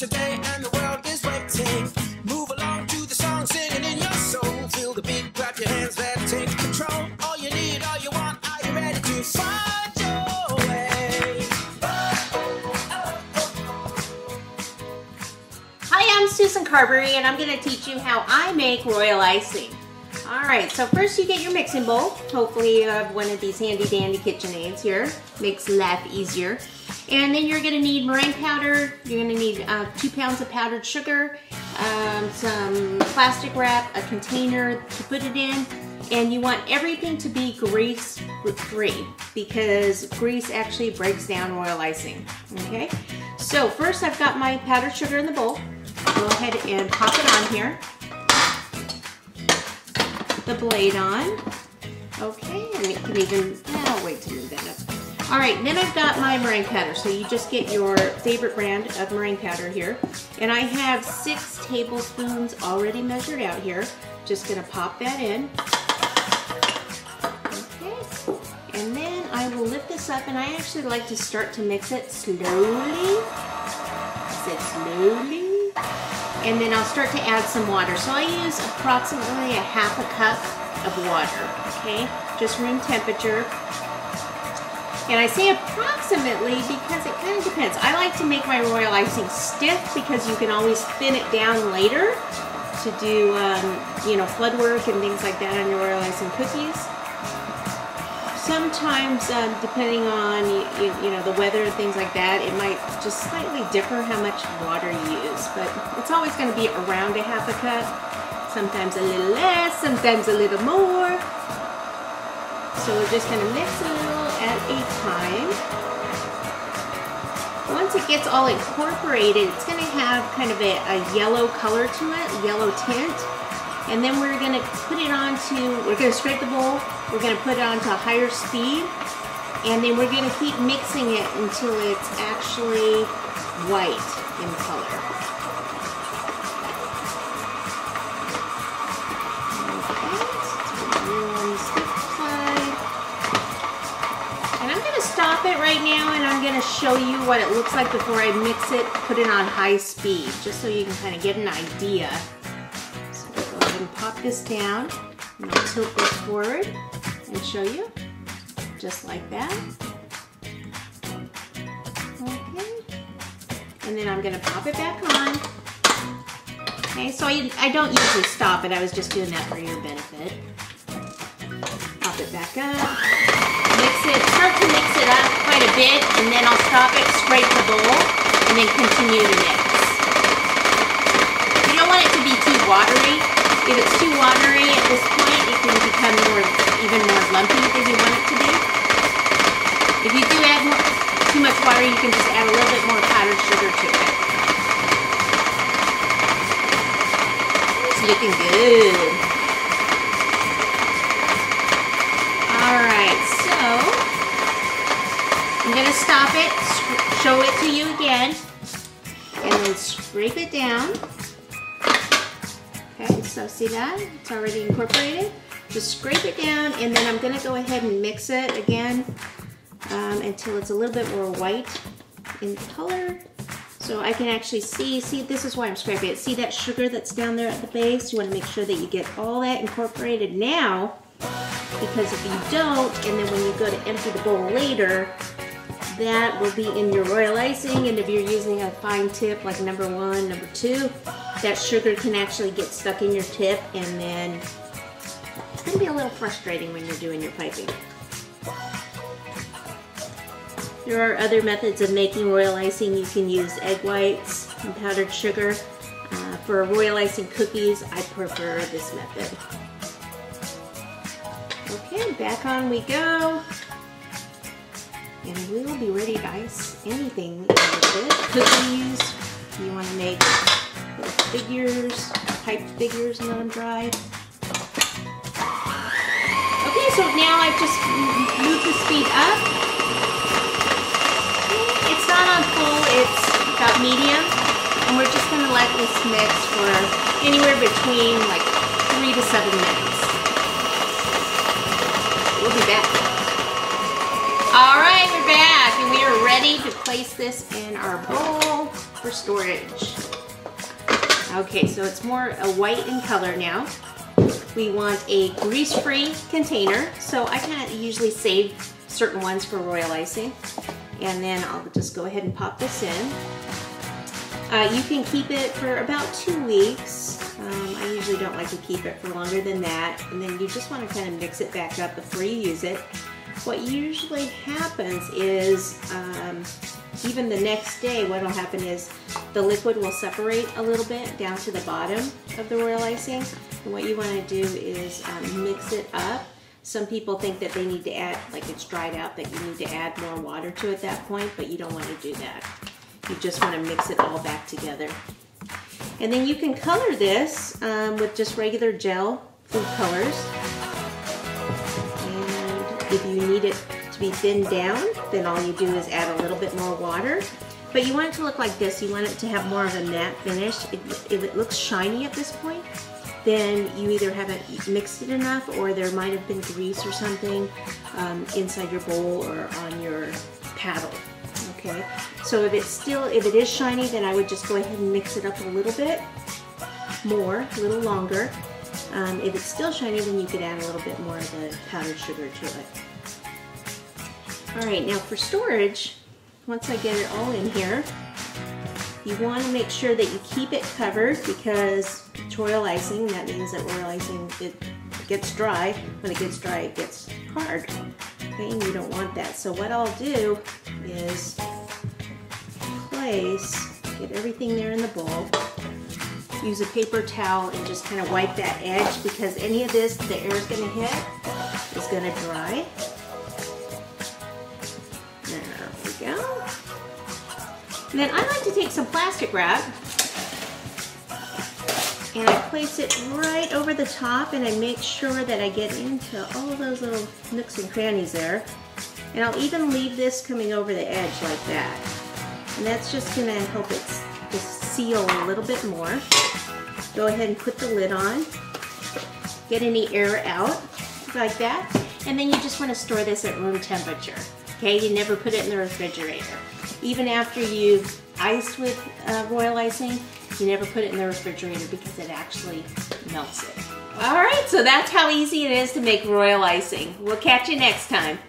It's your day and the world is waiting. Move along to the song, singing in your soul. Feel the beat, clap your hands, let take control. All you need, all you want, are you ready to find your way? Hi, I'm Susan Carberry and I'm going to teach you how I make royal icing. Alright, so first you get your mixing bowl. Hopefully you have one of these handy dandy KitchenAids here. Makes life easier. And then you're going to need meringue powder. You're going to need uh, two pounds of powdered sugar, um, some plastic wrap, a container to put it in, and you want everything to be grease free because grease actually breaks down royal icing. Okay, so first I've got my powdered sugar in the bowl. Go ahead and pop it on here. The blade on. Okay, and you can even, I'll wait to move that up. All right, then I've got my meringue powder. So you just get your favorite brand of meringue powder here. And I have six tablespoons already measured out here. Just gonna pop that in. Okay, and then I will lift this up and I actually like to start to mix it slowly. Sit slowly. And then I'll start to add some water. So I use approximately a half a cup of water, okay? Just room temperature. And I say approximately because it kind of depends. I like to make my royal icing stiff because you can always thin it down later to do, um, you know, flood work and things like that on your royal icing cookies. Sometimes, um, depending on, you, you know, the weather and things like that, it might just slightly differ how much water you use. But it's always going to be around a half a cup. Sometimes a little less, sometimes a little more. So we're just going to mix little at a time. Once it gets all incorporated, it's going to have kind of a, a, yellow color to it, yellow tint. And then we're going to put it onto, we're going to scrape the bowl, we're going to put it onto a higher speed, and then we're going to keep mixing it until it's actually white in color. Right now and I'm gonna show you what it looks like before I mix it, put it on high speed, just so you can kind of get an idea. So go ahead and pop this down, and I'll tilt this forward and show you, just like that. Okay, and then I'm gonna pop it back on. Okay, so I, I don't usually stop it, I was just doing that for your benefit. Pop it back up mix it, start to mix it up quite a bit, and then I'll stop it, scrape the bowl, and then continue to mix. You don't want it to be too watery. If it's too watery at this point, it can become more, even more lumpy than you want it to be. If you do add more, too much water, you can just add a little bit more powdered sugar to it. It's looking good. I'm gonna stop it, show it to you again, and then scrape it down. Okay, so see that? It's already incorporated. Just scrape it down, and then I'm gonna go ahead and mix it again um, until it's a little bit more white in color. So I can actually see, see this is why I'm scraping it. See that sugar that's down there at the base? You wanna make sure that you get all that incorporated now because if you don't, and then when you go to empty the bowl later, that will be in your royal icing and if you're using a fine tip like number one, number two, that sugar can actually get stuck in your tip and then going to be a little frustrating when you're doing your piping. There are other methods of making royal icing. You can use egg whites and powdered sugar. Uh, for royal icing cookies, I prefer this method. Okay, back on we go and we'll be ready to ice anything with it. Cookies, you want to make figures, piped figures and let them dry. Okay, so now I've just moved the speed up. It's not on full, it's about medium. And we're just gonna let this mix for anywhere between like three to seven minutes. We'll be back. All right, we're back and we are ready to place this in our bowl. for storage. Okay, so it's more a white in color now. We want a grease-free container. So I kind of usually save certain ones for royal icing. And then I'll just go ahead and pop this in. Uh, you can keep it for about two weeks. Um, I usually don't like to keep it for longer than that. And then you just want to kind of mix it back up before you use it. What usually happens is um, even the next day what will happen is the liquid will separate a little bit down to the bottom of the royal icing. And what you want to do is um, mix it up. Some people think that they need to add, like it's dried out, that you need to add more water to at that point, but you don't want to do that. You just want to mix it all back together. And then you can color this um, with just regular gel food colors. If you need it to be thinned down, then all you do is add a little bit more water. But you want it to look like this. You want it to have more of a matte finish. If, if it looks shiny at this point, then you either haven't mixed it enough or there might have been grease or something um, inside your bowl or on your paddle. Okay, so if it's still, if it is shiny, then I would just go ahead and mix it up a little bit more, a little longer. Um, if it's still shiny, then you could add a little bit more of the powdered sugar to it. All right, now for storage, once I get it all in here, you want to make sure that you keep it covered because royal icing. That means that royal icing, it gets dry. When it gets dry, it gets hard. Okay, and you don't want that. So what I'll do is place, get everything there in the bowl, use a paper towel and just kind of wipe that edge because any of this, the air is going to hit, is going to dry. There we go. And then I like to take some plastic wrap and I place it right over the top and I make sure that I get into all those little nooks and crannies there. And I'll even leave this coming over the edge like that. And that's just gonna help it seal a little bit more. Go ahead and put the lid on. Get any air out like that. And then you just wanna store this at room temperature. Okay, you never put it in the refrigerator. Even after you've iced with uh, royal icing, you never put it in the refrigerator because it actually melts it. All right, so that's how easy it is to make royal icing. We'll catch you next time.